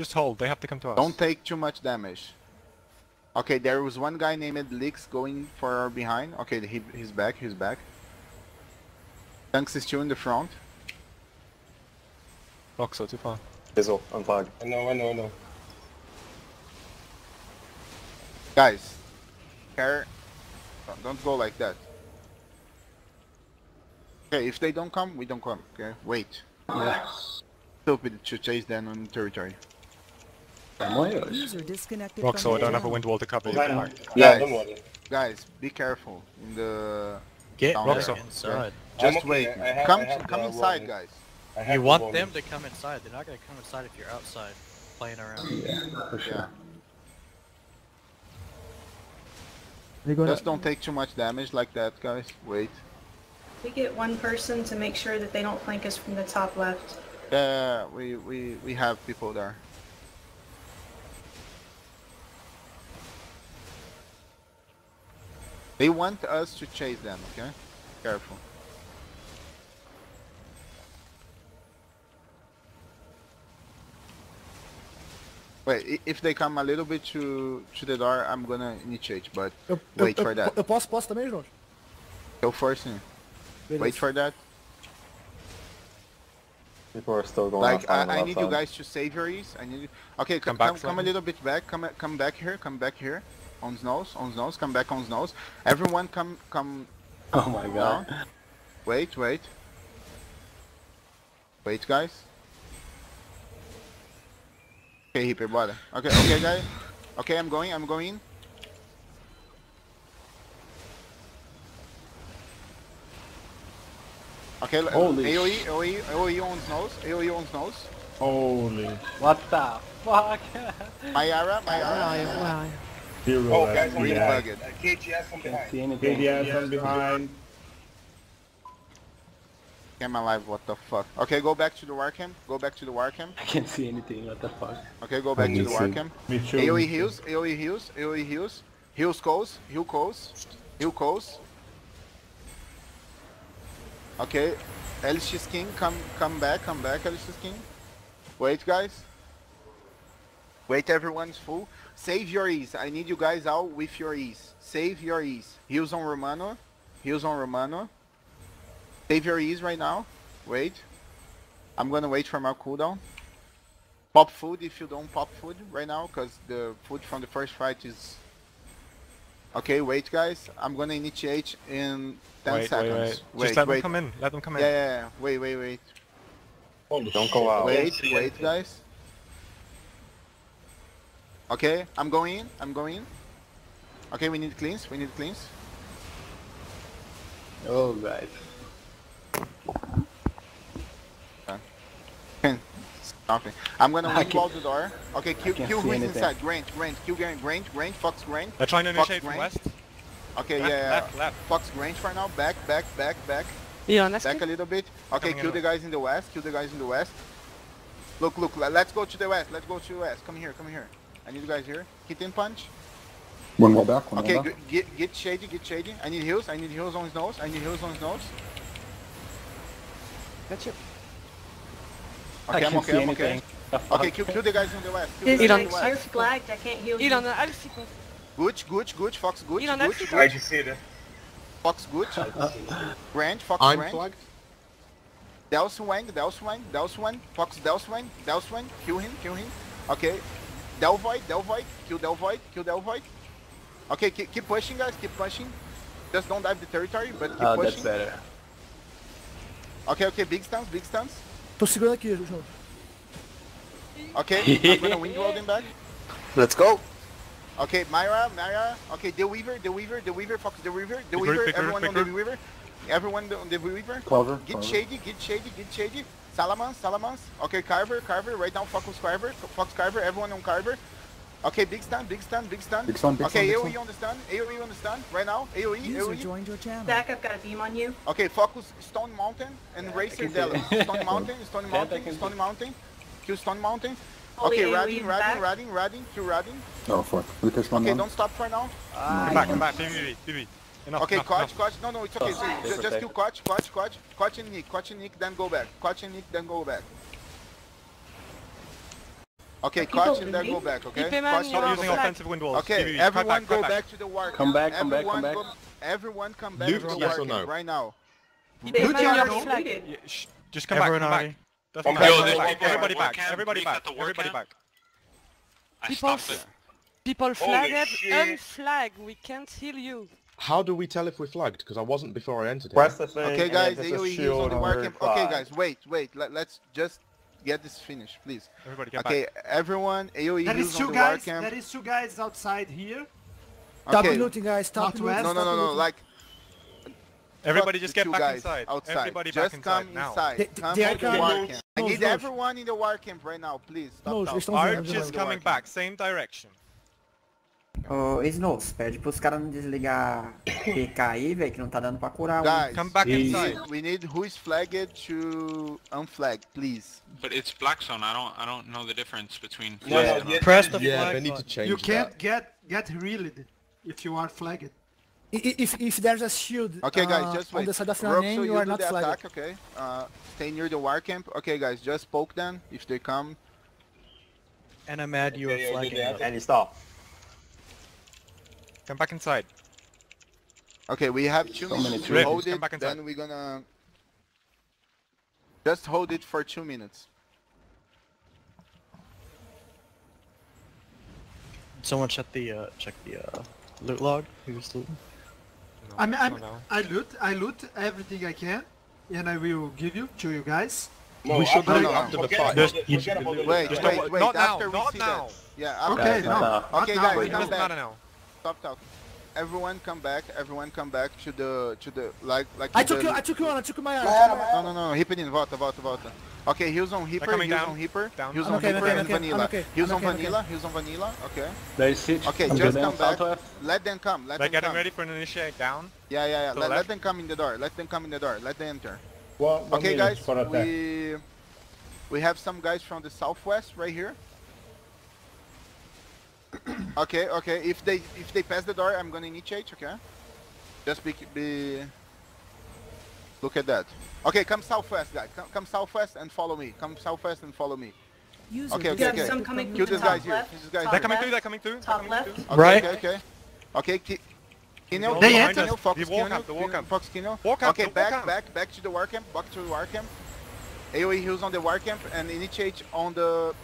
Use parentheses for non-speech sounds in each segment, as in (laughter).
Just hold. They have to come to us. Don't take too much damage. Okay, there was one guy named Lix going for our behind. Okay, he, he's back, he's back. Tanks is still in the front. Roxo, too far. Fizzle, unflag. I know, I know, I know. Guys, care. don't- Don't go like that. Okay, if they don't come, we don't come. Okay, wait. Yeah. Stupid to chase them on territory. Moios. User disconnected Roxo, I don't have a wind wall to cover you. Yeah, Guys. don't. Guys, be careful in the. Get Down. Roxo inside. Just okay, wait. Have- come come inside, guys. You want warning. them to come inside. They're not gonna come inside if you're outside playing around. Yeah, for sure. They're Just don't take too much damage like that, guys. Wait. We get one person to make sure that they don't flank us from the top left. Yeah, we we we have people there. They want us to chase them, okay? Careful. Wait, if they come a little bit to to the door, I'm gonna initiate, but eu, eu, wait eu, for that. eu posso, posso também, João? Go first. in. Beleza. Wait for that. People are still going Like I, I left need you guys to save your ease. I need. Okay, Come come back come, come a little bit back. Come come back here. Come back here. On nose. On nose. Come back on nose. Everyone, come come (laughs) Oh my god. down. Wait wait. Wait guys. Okay, Hipper, bora. Okay okay guys. Okay, I'm going. I'm going. Okay, Holy AOE, AOE, AOE on nose, AOE on nose. Holy. What the fuck? Mayara, Mayara. Zero Oh, left. guys from Green behind. bucket. KGS from Can't behind. see anything. KDS from behind. Cam alive, what the fuck? Okay, go back to the war camp. Go back to the war camp. I can't see anything. What the fuck? Okay, go back to the war too. camp. Me too. AoE me too. heals, AoE heals, AoE heals. Heals calls, heal calls, heal calls. Okay, LX King, come come back, come back, LX King. Wait, guys. Wait, everyone's full. Save your ease. I need you guys out with your ease. Save your ease. Heals on Romano. Heals on Romano. Save your ease right now. Wait. I'm gonna wait for my cooldown. Pop food if you don't pop food right now, because the food from the first fight is... Okay, wait guys. I'm gonna initiate in 10 Wait, wait, seconds. wait. Just let them come in. Let them come in. Yeah, yeah, yeah. Wait, wait, wait. Holy Don't shit. go out. Wait, see wait anything. guys. Okay, I'm going in. I'm going in. Okay, we need cleans. We need cleans. Oh guys. Nothing. I'm gonna I wing wall the door. Okay, kill, can't kill see who is anything. inside. Grant, Grant, kill Grant, Grant, Grant, Fox, Grant. They're trying to Fox initiate from west. Okay, Left, yeah, yeah. left, left. Fox Grange for now. Back, back, back, back. Leon, Back a little bit. Okay, Coming kill the guys in the west. Kill the guys in the west. Look, look. Let's go to the west. Let's go to the west. Come here, come here. I need you guys here. Hit and punch. One more back, one Okay, more back. get get shady, get shady. I need heals. I need heals on his nose. I need heals on his nose. That's it. Okay, I'm okay. I'm okay. anything. Okay, kill, kill the guys in the west. Kill the His guys in the you're west. flagged, I can't heal you. Ilan, ale fico. Good, good, good. Fox, good, Elon, good. that's I just see it. Fox, good. Grant, Fox, I'm Grant. flagged. Del Swang, Del Swang, Del Swang, Fox Del Swang, Del Swang, kill him, kill him. Okay. Del Void, Del Void, kill Del Void, kill Del Void. Okay, keep, keep pushing guys, keep pushing. Just don't dive the territory, but keep Oh, that's pushing. better. Okay, okay, big stance, big stance. Tô segurando aqui, João. Okay, I'm gonna (laughs) wing them back. Let's go. Okay, Myra, Myra. Okay, the Weaver, the Weaver, the Weaver, Fox, the Weaver, the Weaver, group, big group, everyone on the. Weaver. Everyone on the Weaver. Clover. Get Clover. shady, get shady, get shady. Salamans, Salamans. Okay, Carver, Carver. Right now, focus Carver. Fox Carver. Everyone on Carver. Okay, big stun, big stun, big stun. Big stun, big okay, stun, big AoE on the stun. AoE on the stun. Right now, AoE, User AoE. joined your channel. Zach, I've got a beam on you. Okay, focus Stone Mountain and Yeah, Racer Della. (laughs) Stone Mountain, Stone Mountain, can Stone. Mountain. Kill Stone Mountain. Holy Okay, AoE Radding, in Radding. Radding, Radding, kill Radding. Oh fuck. Lucas one Okay, down. don't stop for now. Ah, come back, come back. BB, BB. Enough, Okay, enough, Koch, enough. Koch. No, no, it's okay. Oh, ju- just kill Koch, Koch, Koch. Koch and Nick, Koch and Nick, then go back. Koch and Nick, then go back. Okay, people Koch and then go back, okay? Keep him Koch Stop using back. offensive wind walls. Okay, BBB, everyone back, go cut back to the war Come back, come back, come Everyone back. go- Everyone come back Luke, to the yes war or no? right now. Keep him on They your are flag. looted. Yeah, shh, just come back, Everyone come back. Come back. Everybody Yo, back, everybody back, everybody back, got the war everybody back. I People, stopped it. people Holy flagged, shit. unflag. We can't heal you. How do we tell if we're flagged? Because I wasn't before I entered here. Press the thing. Okay, guys, then AoE heals shield on the on camp. Okay, guys, wait, wait. Let, let's just get this finished, please. Everybody get Okay, back. everyone, AoE There heals is on two the war guys. There is two guys outside here. Stop Okay, looting, guys. Stop Northwest. looting. no, no, no, no, like Everybody just get back guys inside. outside. Everybody just back inside come now. inside. They- come they are to the coming. war camp. I need everyone in the war camp right now, please. Stop No, talking. eles estão vindo, Arch is coming back, same direction. Ô, Snows, pede pros caras não desligar PK aí, velho, que não tá dando pra curar um. Guys, Come back inside. we need who is flagged to unflag, please. But it's black zone. I don't I don't know the difference between and yeah, Press the yeah, flag they need to button. change You can't that. get get healed if you are flagged. If, if there's a shield Okay, guys, uh, just on wait. the side of your name, you you are not flagged. attack, okay? Uh, stay near the war camp. Okay, guys, just poke them if they come. And I'm mad you Yeah, are yeah, flagging. And you stop. Come back inside. Okay, we have two minutes many to Rick, hold come it, back inside. then we're gonna... Just hold it for two minutes. Someone check the uh, check the uh, loot log. Who's looting? No, I mean, I'm, no, no. I loot, I loot everything I can, and I will give you to you guys. No, We should after, do it after the Okay. fight. Just- Forget you forget should Wait, wait, don't- wait, not now, we not see now. that. Yeah, after Okay, no, Okay, guys, come doesn't back. now. Stop talking. Everyone come back, everyone come back to the, to the, like, like I took the... you, I took you on, I took my arm. I took my arm. No, no, no, Hippenin, volta, volta, volta. Okay, heals on Hipper, coming heals down. on Hipper, Down. heals on okay, I'm okay, and okay, Vanilla. okay, Heals on okay, I'm Vanilla, heals on Vanilla, okay. There is siege. Okay, I'm just come back. Let them come, let Like them getting come. ready for an initiate down. Yeah, yeah, yeah, let, let them come in the door, let them come in the door, let them enter. One, one Okay, guys, we we have some guys from the southwest right here. Okay, okay. If they if they pass the door, I'm gonna initiate. Okay. Just be be. Look at that. Okay, come southwest, guys. Come, come southwest and follow me. Come southwest and follow me. User Okay, okay, okay. some coming Kill this the top guys here. Kill this guys top They're coming through, they're coming through. Top coming left. through. Okay, Right. Okay, okay. Okay, Ki- Kino, They Kino. Kino, Fox, The war Kino, camp, the war Kino, camp. Fox, Kino. War camp, Okay, the back, camp. back, back to the war camp, back to the war camp. AoE heals on the war camp and initiate on the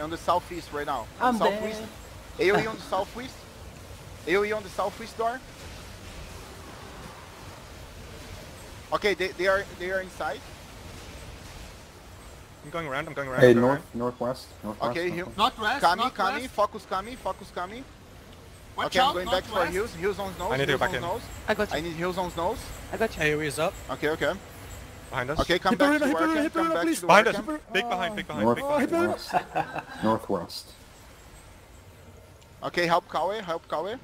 on the southeast right now. I'm southwest. AoE (laughs) on the southwest. AoE on the southwest door. Okay, they, they are they are inside. I'm going around, I'm going around. Hey, I'm going north, around. northwest, northwest. Okay, heal. Northwest, Kami, northwest. Kami, focus Kami, focus Kami. Watch okay, I'm going back for northwest. heals. Heals on nose. I need to go back in. nose. I got I need heals on nose. I got you. AoE is up. Okay, okay. Behind us. Okay, come Hipper, back to the Hipper, war Come back please. to the Behind us. Big behind, big behind, North, big behind. west, northwest. Okay, help Kawe, help Kawe. Come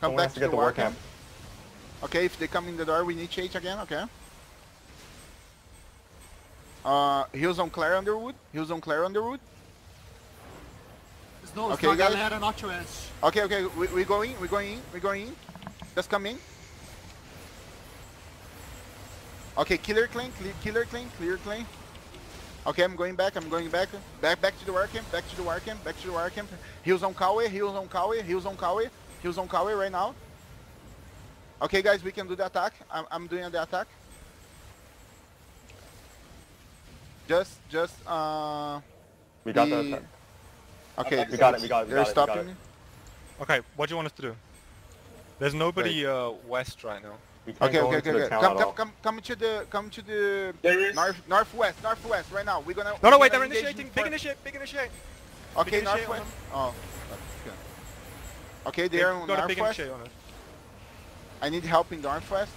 Someone back to to the get the war war camp. camp. Okay, if they come in the door, we initiate again, okay. Uh, heals on Claire Underwood. Heals on Claire Underwood. Snows, Okay, na guys. galera northwest. Okay, okay, we, we going, we going in, we going in. Just come in. Okay, killer clean, clear, killer clean, clear clean. Okay, I'm going back, I'm going back. Back back to the war camp, back to the war camp, back to the war camp. Heals on Kawe, heals on Kawe, heals on Kawe, heals on Kawe right now. Okay guys, we can do the attack. I'm, I'm doing the attack. Just, just, uh... We got the- the. Okay, We got it, we got it, we they're got it, we got stopping it. Okay, what do you want us to do? There's nobody uh, west right now. We can't Okay, go okay, into okay, the okay. Come, come, come, come to the, come to the There is. north, northwest, northwest right now. We're gonna. No, no, wait, they're initiating. Big front- initiate, big initiate. Okay, big northwest. Oh, okay. Okay, they're on got big northwest. initiate on us. I need help in northwest.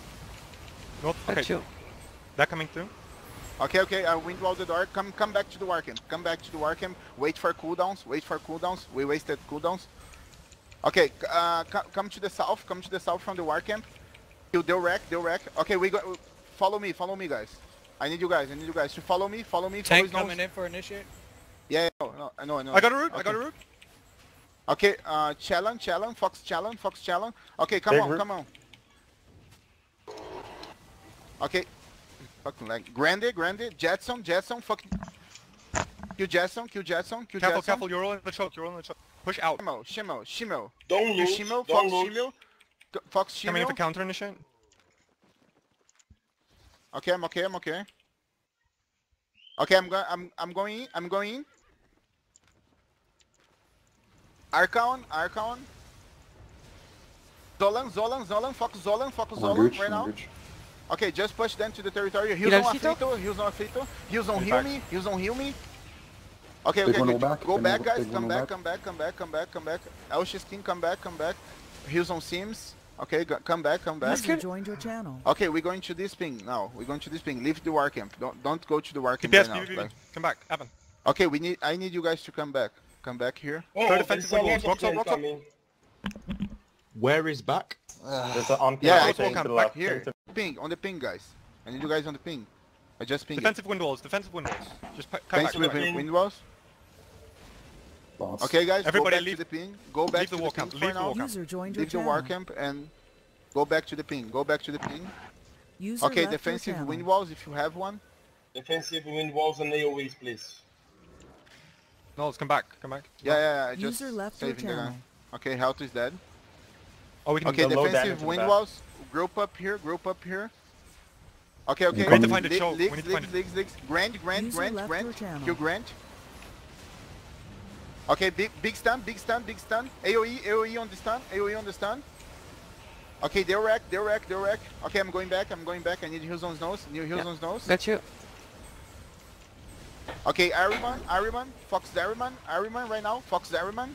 North, okay, you. they're coming through. Okay, okay. I wind wall the door. Come, come back to the war camp. Come back to the war camp. Wait for cooldowns. Wait for cooldowns. We wasted cooldowns. Okay, uh, come to the south. Come to the south from the war camp. Kill the wreck. The wreck. Okay, we go. Follow me. Follow me, guys. I need you guys. I need you guys to follow me. Follow me. Tank his coming in for initiate. Yeah, yeah, no, no, I know, I know. I got a root, I got a root. Okay, uh, challenge, challenge, Fox challenge, Fox challenge. Okay, come Big on, root. come on. Okay. Fucking like Grande, Grande, Jetson, Jetson, fucking. Kill Jetson, kill Jetson, kill Careful, Jetson. careful, you're all in the choke, you're all in the choke. Push out. Shimo, Shimo, Shimo. Don't Kill lose, Shimo, don't Fox lose. Shimo. G- Fox Coming in Shimo. for counter initiate. Okay, I'm okay, I'm okay. Okay, I'm going, I'm, I'm going in, I'm going in. Archon, Archon. Zolan, Zolan, Zolan, focus Zolan, focus Zolan Gooch, right now. Gooch. Okay, just push them to the territory. Heals on Fito? Aflito, heals on Aflito, heals on Big heal me, heals on heal me. Okay, Big okay, good. back, go big back guys, come back, back. come back, come back, come back, come back. Elshi's King, come back, come back. Heals on Simms. Okay, go, come back, come back. User joined your channel. Okay, we're going to this ping now. We're going to this ping. Leave the war camp. Don't don't go to the war camp DPS, right now. PvP. Like- Come back, Evan. okay, we need. I need you guys to come back. Come back here. Oh, Third defensive there's a wind lot walls. of Walks up, walks up. Where is back? There's an on Yeah, I I saw think camp back back here. Ping on the ping, guys. I need you guys on the ping. I just pinged. it. Defensive wind walls, defensive wind walls. Just come Thanks back. with come wind, wind walls. Boss. Okay, guys. Everybody go back leave- to the ping. Go back leave to the ping camp, leave the war camp. User joined your Leave the war camp and go back to the ping. Go back to the ping. User Okay, defensive wind walls if you have one. Defensive wind walls and AoEs, please. No, let's come back, come back. Yeah, yeah, yeah. Just User left your saving the guy. channel. Okay, health is dead. Oh, we can Okay, the low defensive in the wind walls. Group up here. Group up here. Okay, okay. We need to find a choke, we Ligs, need to find Ligs, Ligs, Ligs. Grant, Grant, User Grant, left Grant. channel. Kill Grant. Okay, big big stun, big stun, big stun. AoE, AoE on the stun, AoE on the stun. Okay, they're wreck, they're wreck, they're wreck. Okay, I'm going back, I'm going back. I need heals on his nose, new heals Yeah. on his nose. Got you. Okay, Ariman, Ariman, Fox Ariman, Ariman right now, Fox Ariman.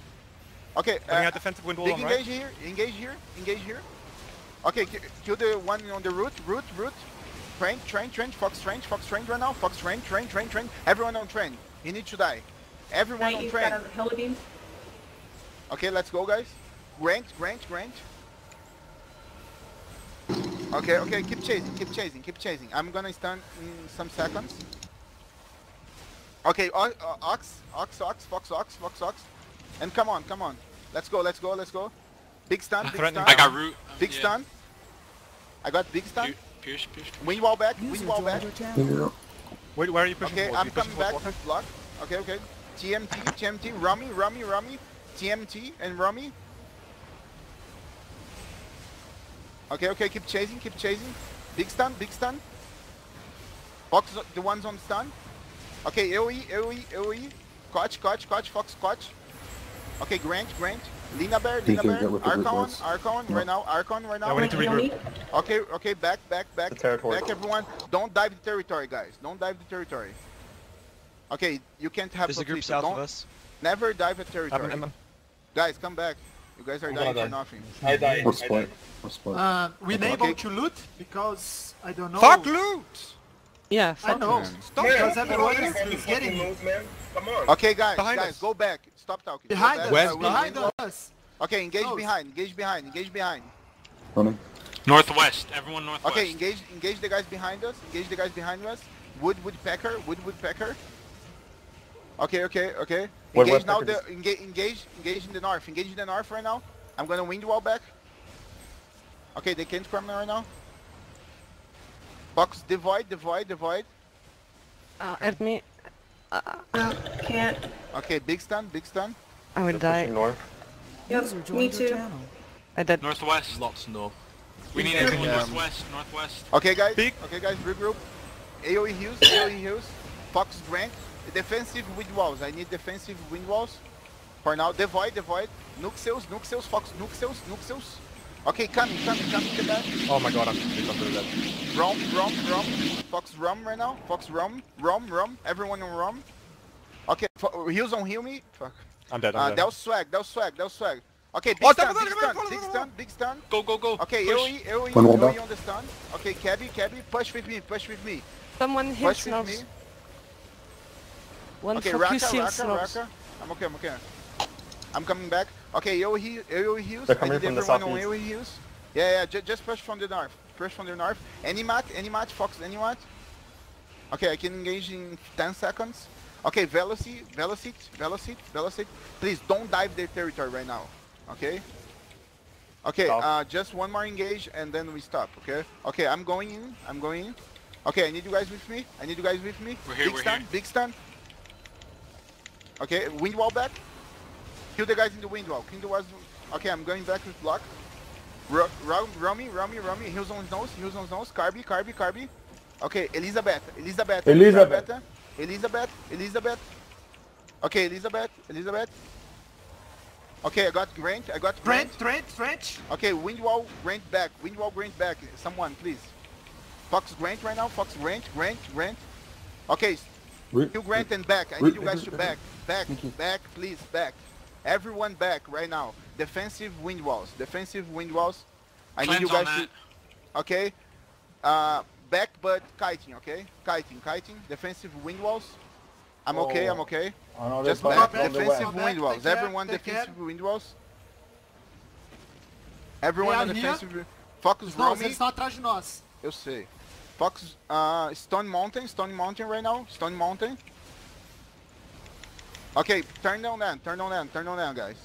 Okay, Coming uh, out defensive wind wall big on engage right. here, engage here, engage here. Okay, kill the one on the root, root, root. Train, train, train, Fox train, Fox train right now, Fox train, train, train, train. Everyone on train. You need to die. Everyone on you've train. got a heli beam. Okay, let's go, guys. Grant, Grant, Grant. Okay, okay, keep chasing, keep chasing, keep chasing. I'm gonna stun in some seconds. Okay, o- uh, Ox, Ox, Ox, Fox, Ox, Fox, Ox. And come on, come on. Let's go, let's go, let's go. Big stun, big stun. I got root. Big yeah. stun. I got big stun. Pier- Pierce, Pierce. Wind wall back, User wind wall back. your. Wait, where are you pushing Okay, towards? I'm coming back block. Okay, okay. TMT, TMT, Rummy, Rummy, Rummy, TMT and Rummy. Okay, okay, keep chasing, keep chasing. Big stun, big stun. Fox, the ones on stun. Okay, AoE, AoE, AoE. Koch, Koch, Koch, Fox, Koch. Okay, Grant, Grant. Lina Bear, Lina Bear. get with the root Archon, words. Archon, right now, Archon, right now. Yeah, we need to regroup. Okay, okay, back, back, back. The territory. Back everyone. Don't dive the territory, guys. Don't dive the territory. Okay, you can't have There's a group south Don't of us. never dive a Evan, territory. Evan. Guys, come back. You guys are I'm dying gonna for die. nothing. I die. We're I split. We're split. Uh, we Okay. enable to loot because I don't know. Fuck loot! Yeah, I know. man. Stop Because everyone Come is, on, is getting fucking me. move, man. Come on. Okay, guys, Behind guys, us. go back. Stop talking. Behind us. Where's Uh, behind we- us. Okay, engage Close. behind. Engage behind. Engage behind. Running. Northwest. Everyone northwest. Okay, engage. Engage the guys behind us. Engage the guys behind us. Wood woodpecker. Wood woodpecker. Okay, okay, okay. Wood Engage now. The engage. Engage. Engage in the north. Engage in the north right now. I'm gonna wind wall back. Okay, they can't come right now. Box divide, divide, divide. Uh, help me. No, can't. Okay, big stun, big stun. I will die. North. Yep, User me too. channel. I died. Northwest. Lots no. We need Yeah. everyone Um, northwest. Northwest. Okay, guys. Big. Okay, guys. Regroup. AOE heals. AOE heals. Fox Grant. Defensive wind walls. I need defensive wind walls. For now, divide, divide. Nuxels, Nuxels, Fox, Nuxels, Nuxels. Okay, coming, coming, coming to that. Oh my god, I'm completely under that. Rom, Rom, Rom. Fox Rom right now. Fox Rom, Rom, Rom. Everyone on Rom. Okay, fo- heals on heal me. Fuck. I'm dead, I'm Uh, dead. that was swag, that was swag, that was swag. Okay, big Oh, stun, big stun, big stun, big stun. Go, go, go. Okay, Push. AOE, AOE, One wall AOE back. on the stun. Okay, Cabby, Cabby, push with me, push with me. Someone Push with me. One Okay, focus Raka, heals Raka. Raka. I'm okay, I'm okay. I'm coming back. Okay, AOE, heal- AOE heals. They're I coming from the southeast. AOE heals. Yeah, yeah, ju just push from the north. Push from the north. Any mat, any mat, Fox, any mat. Okay, I can engage in 10 seconds. Okay, velocity, velocity, velocity, velocity. Please don't dive their territory right now. Okay? Okay, uh, just one more engage and then we stop, okay? Okay, I'm going in, I'm going in. Okay, I need you guys with me. I need you guys with me. We're here, big we're stun, here. big stun. Okay, wind wall back. Kill the guys in the wind wall. Kill the ones. Okay, I'm going back with block. Ro Ro Romy, Romy, Romy. Heals on nose. Heals on his nose. Carby, Carby, Carby. Okay, Elizabeth, Elizabeth, Elizabeth. Elizabeth, Elizabeth. Okay, Elizabeth, Elizabeth. Okay, I got Grant. I got Grant. Trent, Trent, Trent. Okay, Windwall, Grant back. Windwall, Grant back. Someone, please. Fox Grant right now. Fox Grant, Grant, Grant. Okay, kill Grant and back. I need you guys to (laughs) back. Back, back, please, back. Everyone back right now. Defensive wind walls. Defensive wind walls. I need you guys to... Okay. Uh, back but kiting, okay? Kiting, kiting. Defensive wind walls. I'm okay, I'm okay. Another Just part back. Defensive west. wind walls. Care, Everyone take care. defensive wind walls. Everyone They on are here. defensive... Focus Não, Romy. eles estão atrás de nós. Eu sei. Fox, uh, Stone Mountain, Stone Mountain right now. Stone Mountain. Okay, turn down then, turn down then, turn down then, guys.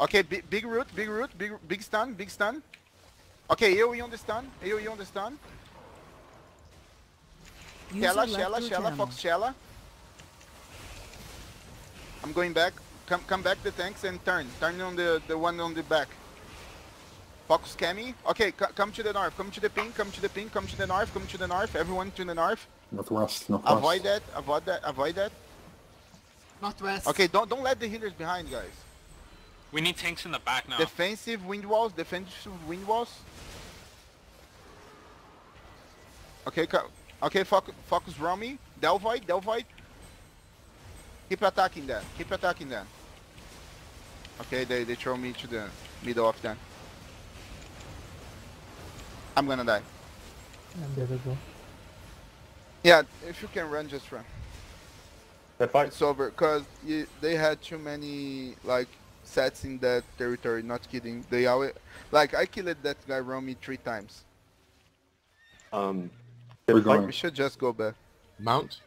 Okay, big, big root, big root, big, big stun, big stun. Okay, AoE on the stun, AoE on the stun. Shella, Shella, Shella. Fox Shella. I'm going back. Come, come back the tanks and turn. Turn on the the one on the back. Fox Cammy. Okay, come to the north. Come to the ping. Come to the ping. Come to the north. Come to the north. Everyone to the north. Northwest, northwest. Avoid that. Avoid that. Avoid that. Northwest. Okay, don't don't let the healers behind, guys. We need tanks in the back now. Defensive wind walls. Defensive wind walls. Okay, okay. Focus, focus Romy. Delvoid. Delvoid. Keep attacking that. Keep attacking that. Okay, they they throw me to the middle of them. I'm gonna die. Yeah, if you can run, just run. They fight. It's over, cause you, they had too many like sets in that territory. Not kidding. They always like I killed that guy Romy three times. Um, We're going. We should just go back. Mount.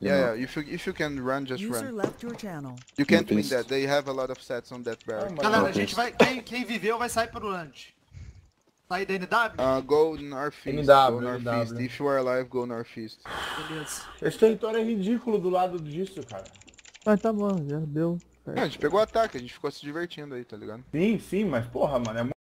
Yeah, yeah. If you if you can run, just User run. left your channel. You can't win that. They have a lot of sets on that barrack. Galera, a gente vai. Quem, quem viveu vai sair pro lunch. Sair da NW? Uh, go northeast. NW, go northeast. NW. If you are alive, go northeast. Beleza. Esse território é ridículo do lado disso, cara. Mas tá bom, já deu. Não, a gente pegou o ataque, a gente ficou se divertindo aí, tá ligado? Sim, sim, mas porra, mano, é